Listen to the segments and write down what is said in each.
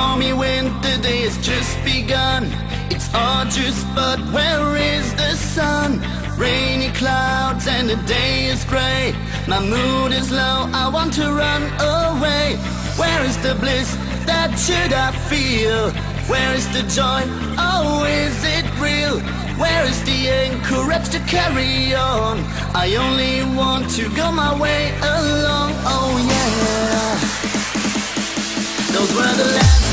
stormy winter day has just begun It's arduous but where is the sun? Rainy clouds and the day is grey My mood is low, I want to run away Where is the bliss that should I feel? Where is the joy? Oh, is it real? Where is the encourage to carry on? I only want to go my way along, oh yeah Those were the last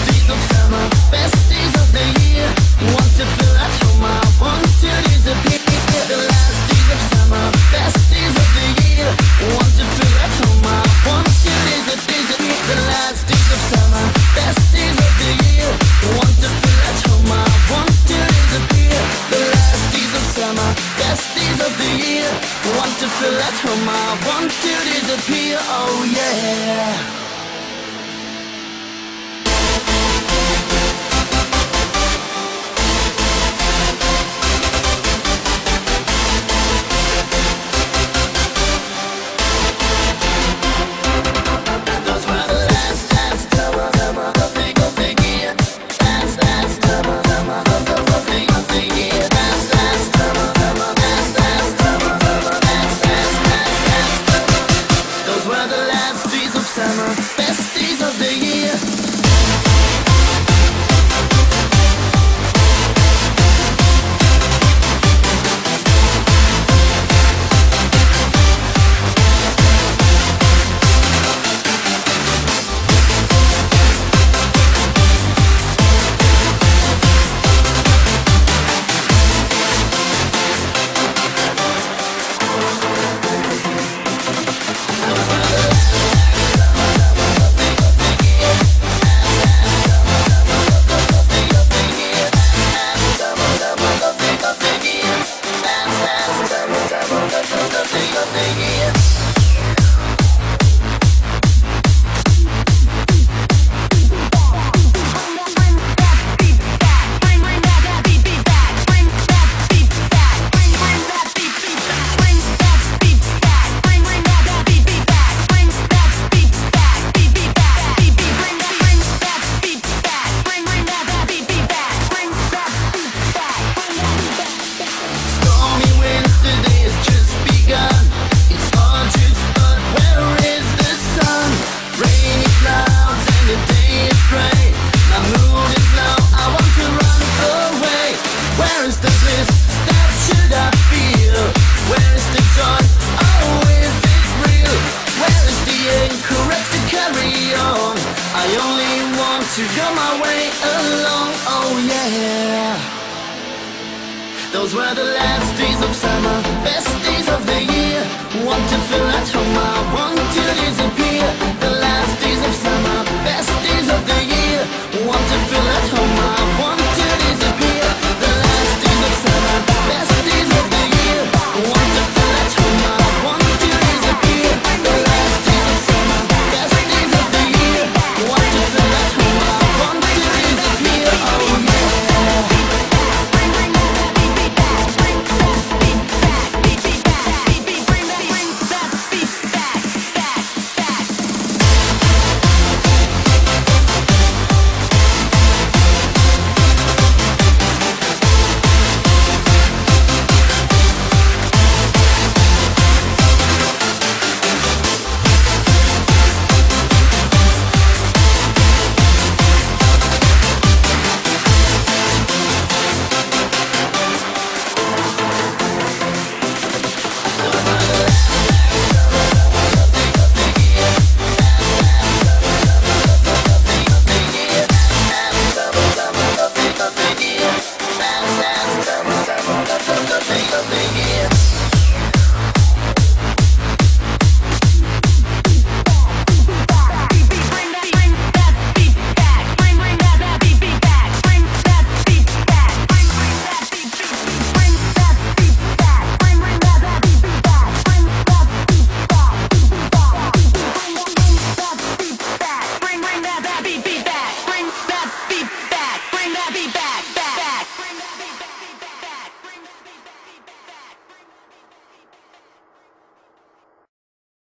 At home, I want to disappear. Oh yeah. Summer, best days of the year. To go my way along. Oh yeah. Those were the last days of summer, best days of the year. Want to feel at home, I want to disappear. The last days of summer, best days of the year. Want to feel at home,